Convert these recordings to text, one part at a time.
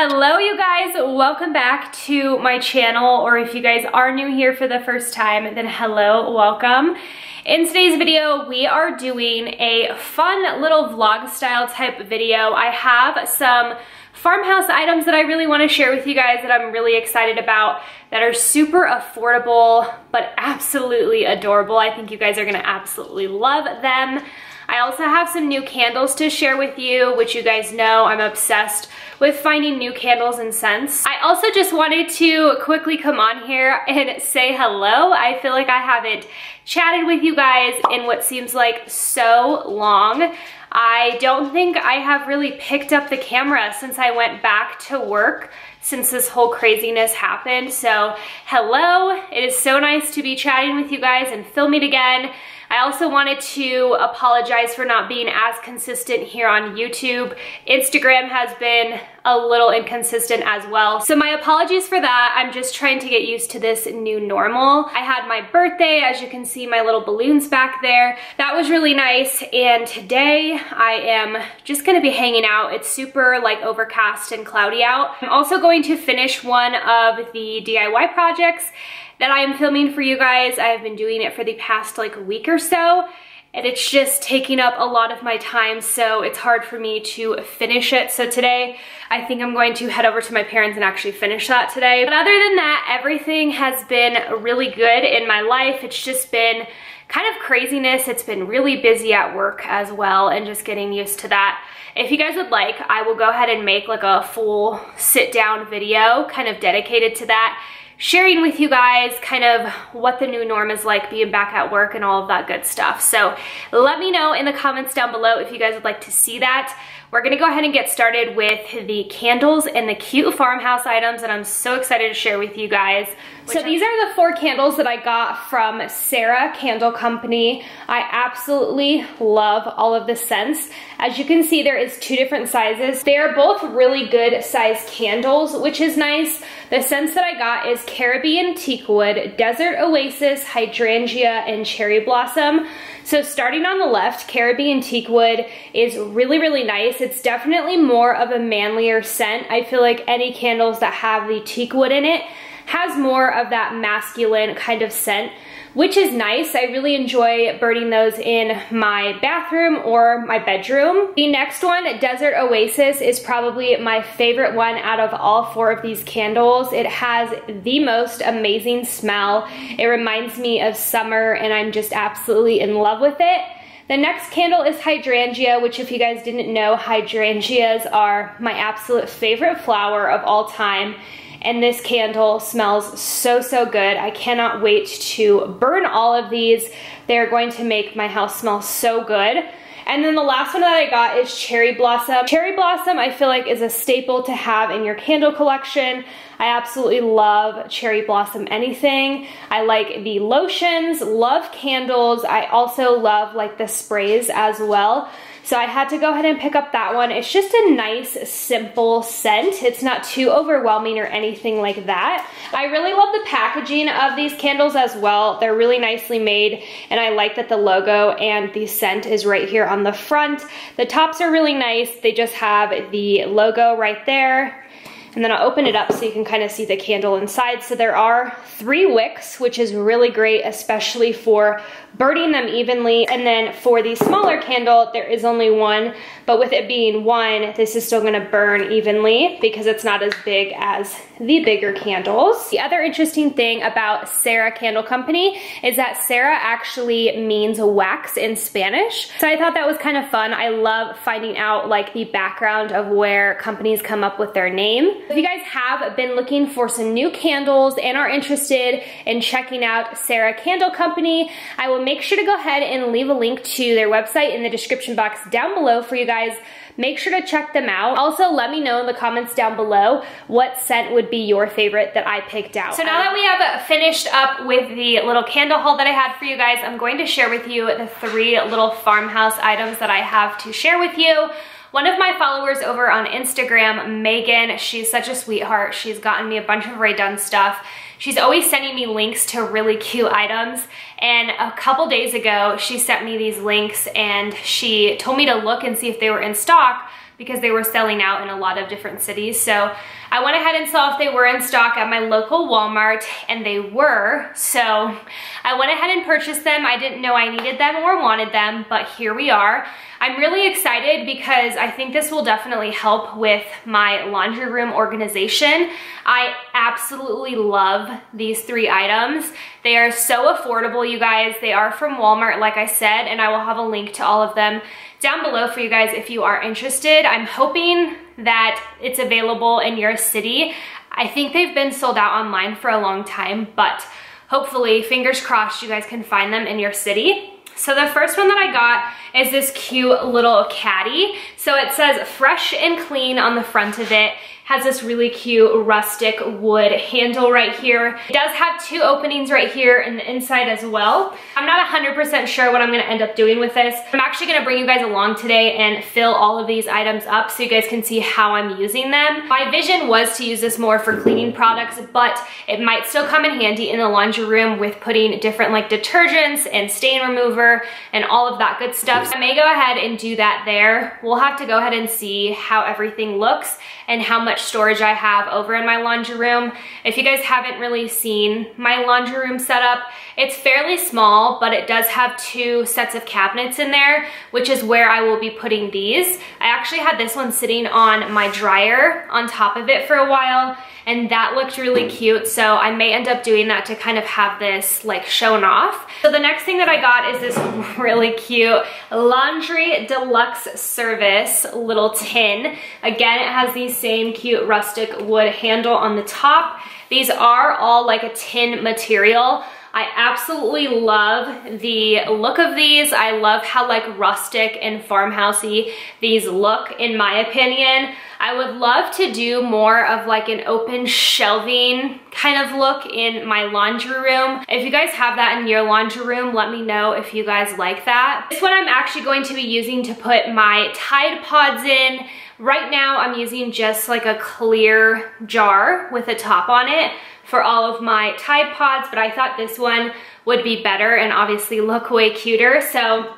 Hello you guys, welcome back to my channel or if you guys are new here for the first time then hello, welcome. In today's video we are doing a fun little vlog style type video. I have some farmhouse items that I really want to share with you guys that I'm really excited about that are super affordable but absolutely adorable. I think you guys are going to absolutely love them. I also have some new candles to share with you, which you guys know I'm obsessed with finding new candles and scents. I also just wanted to quickly come on here and say hello. I feel like I haven't chatted with you guys in what seems like so long. I don't think I have really picked up the camera since I went back to work since this whole craziness happened. So hello, it is so nice to be chatting with you guys and filming again. I also wanted to apologize for not being as consistent here on YouTube. Instagram has been a little inconsistent as well. So my apologies for that. I'm just trying to get used to this new normal. I had my birthday, as you can see my little balloons back there. That was really nice. And today I am just gonna be hanging out. It's super like overcast and cloudy out. I'm also going to finish one of the DIY projects that I am filming for you guys. I have been doing it for the past like a week or so and it's just taking up a lot of my time so it's hard for me to finish it. So today I think I'm going to head over to my parents and actually finish that today. But other than that, everything has been really good in my life. It's just been kind of craziness. It's been really busy at work as well and just getting used to that. If you guys would like, I will go ahead and make like a full sit down video kind of dedicated to that sharing with you guys kind of what the new norm is like being back at work and all of that good stuff. So let me know in the comments down below if you guys would like to see that. We're gonna go ahead and get started with the candles and the cute farmhouse items that I'm so excited to share with you guys. So these are the four candles that I got from Cera Candle Company. I absolutely love all of the scents. As you can see, there is two different sizes. They are both really good size candles, which is nice. The scents that I got is Caribbean Teakwood, Desert Oasis, Hydrangea, and Cherry Blossom. So starting on the left, Caribbean Teakwood is really, really nice. It's definitely more of a manlier scent. I feel like any candles that have the teakwood in it has more of that masculine kind of scent which is nice. I really enjoy burning those in my bathroom or my bedroom. The next one, Desert Oasis, is probably my favorite one out of all four of these candles. It has the most amazing smell. It reminds me of summer and I'm just absolutely in love with it. The next candle is hydrangea, which if you guys didn't know, hydrangeas are my absolute favorite flower of all time and this candle smells so, so good. I cannot wait to burn all of these. They're going to make my house smell so good. And then the last one that I got is Cherry Blossom. Cherry Blossom I feel like is a staple to have in your candle collection. I absolutely love Cherry Blossom anything. I like the lotions, love candles. I also love like the sprays as well. So I had to go ahead and pick up that one. It's just a nice, simple scent. It's not too overwhelming or anything like that. I really love the packaging of these candles as well. They're really nicely made and I like that the logo and the scent is right here on the front. The tops are really nice. They just have the logo right there and then I'll open it up so you can kind of see the candle inside. So there are three wicks, which is really great, especially for burning them evenly. And then for the smaller candle, there is only one, but with it being one, this is still gonna burn evenly because it's not as big as the bigger candles. The other interesting thing about Cera Candle Company is that Cera actually means wax in Spanish. So I thought that was kind of fun. I love finding out like the background of where companies come up with their name. If you guys have been looking for some new candles and are interested in checking out Cera Candle Company, I will make sure to go ahead and leave a link to their website in the description box down below for you guys Make sure to check them out. Also, let me know in the comments down below what scent would be your favorite that I picked out. So now that we have finished up with the little candle haul that I had for you guys, I'm going to share with you the three little farmhouse items that I have to share with you. One of my followers over on Instagram, Megan, she's such a sweetheart. She's gotten me a bunch of Rae Dunn stuff. She's always sending me links to really cute items. And a couple days ago, she sent me these links and she told me to look and see if they were in stock because they were selling out in a lot of different cities. So I went ahead and saw if they were in stock at my local Walmart and they were. So I went ahead and purchased them. I didn't know I needed them or wanted them, but here we are. I'm really excited because I think this will definitely help with my laundry room organization. I absolutely love these three items. They are so affordable, you guys. They are from Walmart, like I said, and I will have a link to all of them down below for you guys if you are interested. I'm hoping that it's available in your city. I think they've been sold out online for a long time, but hopefully, fingers crossed, you guys can find them in your city. So the first one that I got is this cute little caddy. So it says fresh and clean on the front of it has this really cute rustic wood handle right here. It does have two openings right here in the inside as well. I'm not 100% sure what I'm gonna end up doing with this. I'm actually gonna bring you guys along today and fill all of these items up so you guys can see how I'm using them. My vision was to use this more for cleaning products, but it might still come in handy in the laundry room with putting different like detergents and stain remover and all of that good stuff. So I may go ahead and do that there. We'll have to go ahead and see how everything looks and how much storage I have over in my laundry room. If you guys haven't really seen my laundry room setup, it's fairly small, but it does have two sets of cabinets in there, which is where I will be putting these. I actually had this one sitting on my dryer on top of it for a while, and that looked really cute, so I may end up doing that to kind of have this like shown off. So the next thing that I got is this really cute laundry deluxe service little tin. Again, it has these same cute rustic wood handle on the top. These are all like a tin material. I absolutely love the look of these. I love how like rustic and farmhousey these look in my opinion. I would love to do more of like an open shelving kind of look in my laundry room. If you guys have that in your laundry room, let me know if you guys like that. This one I'm actually going to be using to put my Tide Pods in. Right now I'm using just like a clear jar with a top on it for all of my Tide Pods, but I thought this one would be better and obviously look way cuter. So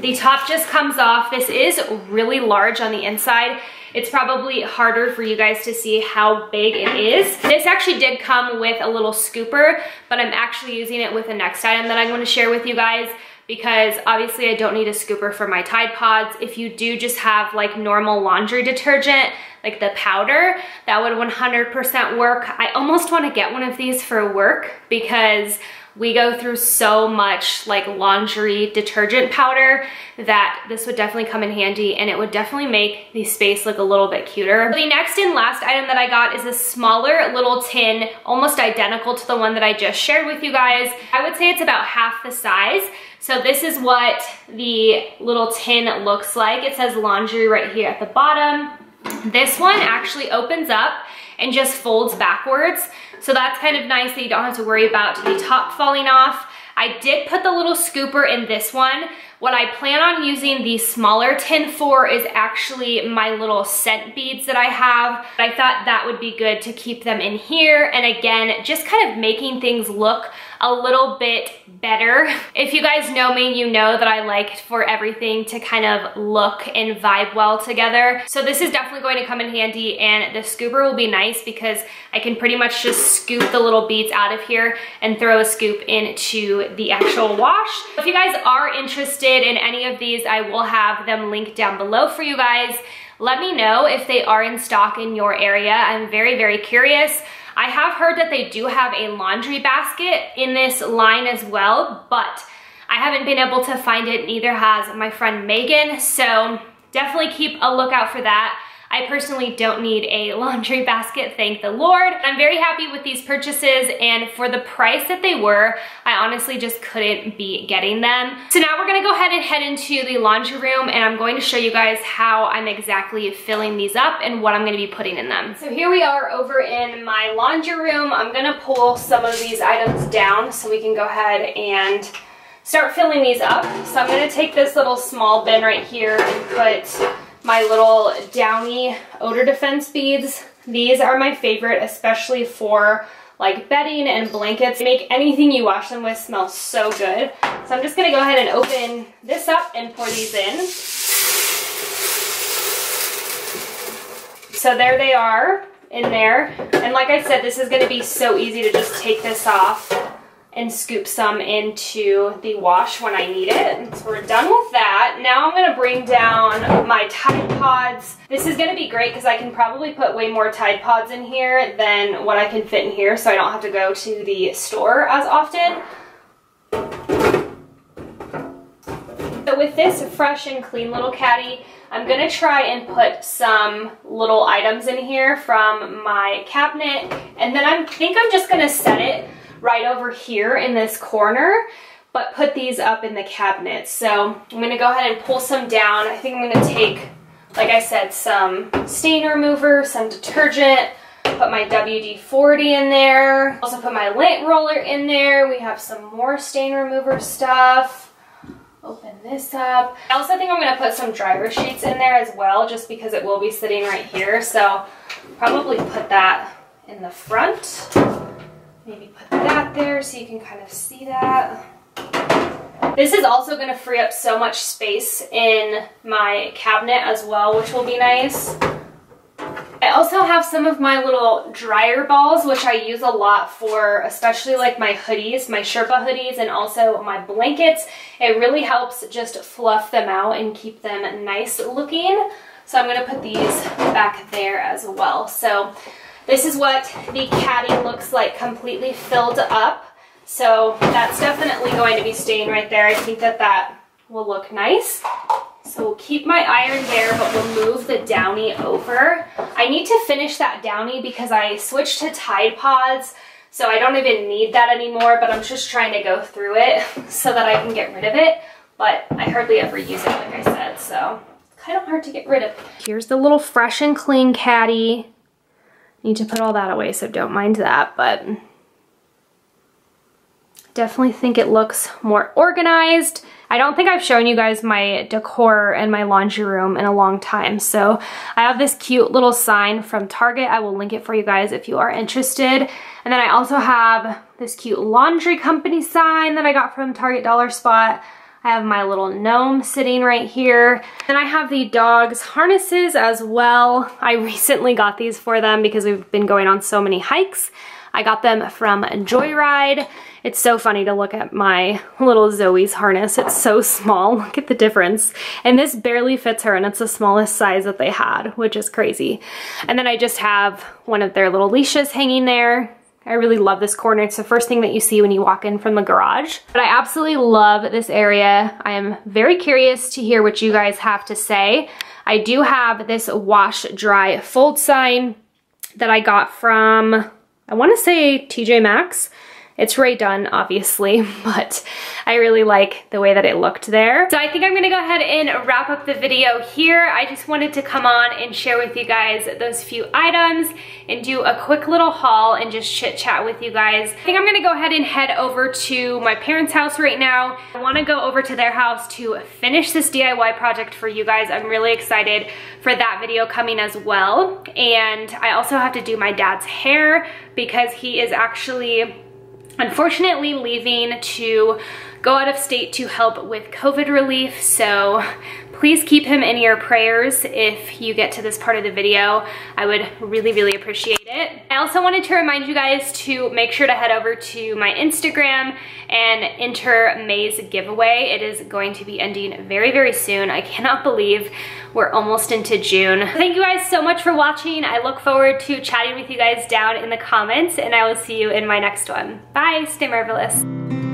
the top just comes off. This is really large on the inside. It's probably harder for you guys to see how big it is. This actually did come with a little scooper, but I'm actually using it with the next item that I'm gonna share with you guys because obviously I don't need a scooper for my Tide Pods. If you do just have like normal laundry detergent, like the powder, that would 100% work. I almost wanna get one of these for work because we go through so much like laundry detergent powder that this would definitely come in handy and it would definitely make the space look a little bit cuter. The next and last item that I got is a smaller little tin, almost identical to the one that I just shared with you guys. I would say it's about half the size. So this is what the little tin looks like. It says laundry right here at the bottom. This one actually opens up and just folds backwards. So that's kind of nice that you don't have to worry about the top falling off. I did put the little scooper in this one. What I plan on using the smaller tin for is actually my little scent beads that I have. I thought that would be good to keep them in here. And again, just kind of making things look a little bit better. If you guys know me, you know that I like for everything to kind of look and vibe well together. So this is definitely going to come in handy and the scooper will be nice because I can pretty much just scoop the little beads out of here and throw a scoop into the actual wash. If you guys are interested in any of these, I will have them linked down below for you guys. Let me know if they are in stock in your area. I'm very, very curious. I have heard that they do have a laundry basket in this line as well, but I haven't been able to find it, neither has my friend Megan, so definitely keep a lookout for that. I personally don't need a laundry basket, thank the Lord. I'm very happy with these purchases and for the price that they were, I honestly just couldn't be getting them. So now we're gonna go ahead and head into the laundry room and I'm going to show you guys how I'm exactly filling these up and what I'm gonna be putting in them. So here we are over in my laundry room. I'm gonna pull some of these items down so we can go ahead and start filling these up. So I'm gonna take this little small bin right here and put my little Downy odor defense beads. These are my favorite, especially for like bedding and blankets. They make anything you wash them with smell so good. So I'm just gonna go ahead and open this up and pour these in. So there they are in there. And like I said, this is gonna be so easy to just take this off and scoop some into the wash when I need it. So we're done with that. Now I'm gonna bring down my Tide Pods. This is gonna be great because I can probably put way more Tide Pods in here than what I can fit in here so I don't have to go to the store as often. So with this fresh and clean little caddy, I'm gonna try and put some little items in here from my cabinet, and then I think I'm just gonna set it right over here in this corner, but put these up in the cabinet. So I'm gonna go ahead and pull some down. I think I'm gonna take, like I said, some stain remover, some detergent, put my WD-40 in there. Also put my lint roller in there. We have some more stain remover stuff open this up. I also think I'm going to put some dryer sheets in there as well, just because it will be sitting right here. So probably put that in the front. Maybe put that there so you can kind of see that. This is also going to free up so much space in my cabinet as well, which will be nice. I also have some of my little dryer balls, which I use a lot for especially like my hoodies, my Sherpa hoodies, and also my blankets. It really helps just fluff them out and keep them nice looking. So I'm gonna put these back there as well. So this is what the caddy looks like completely filled up. So that's definitely going to be staying right there. I think that that will look nice. So we'll keep my iron there, but we'll move the Downy over. I need to finish that Downy because I switched to Tide Pods, so I don't even need that anymore, but I'm just trying to go through it so that I can get rid of it. But I hardly ever use it, like I said, so it's kind of hard to get rid of. Here's the little fresh and clean caddy. Need to put all that away, so don't mind that, but definitely think it looks more organized. I don't think I've shown you guys my decor and my laundry room in a long time. So I have this cute little sign from Target. I will link it for you guys if you are interested. And then I also have this cute laundry company sign that I got from Target Dollar Spot. I have my little gnome sitting right here. And I have the dog's harnesses as well. I recently got these for them because we've been going on so many hikes. I got them from Joyride. It's so funny to look at my little Zoe's harness. It's so small. Look at the difference. And this barely fits her and it's the smallest size that they had, which is crazy. And then I just have one of their little leashes hanging there. I really love this corner. It's the first thing that you see when you walk in from the garage. But I absolutely love this area. I am very curious to hear what you guys have to say. I do have this wash dry fold sign that I got from I want to say TJ Maxx. It's Rae Dunn, obviously, but I really like the way that it looked there. So I think I'm gonna go ahead and wrap up the video here. I just wanted to come on and share with you guys those few items and do a quick little haul and just chit chat with you guys. I think I'm gonna go ahead and head over to my parents' house right now. I wanna go over to their house to finish this DIY project for you guys. I'm really excited for that video coming as well. And I also have to do my dad's hair because he is actually unfortunately leaving to go out of state to help with COVID relief. So please keep him in your prayers if you get to this part of the video. I would really, really appreciate it. I also wanted to remind you guys to make sure to head over to my Instagram and enter May's giveaway. It is going to be ending very, very soon. I cannot believe we're almost into June. Thank you guys so much for watching. I look forward to chatting with you guys down in the comments and I will see you in my next one. Bye, stay marvelous.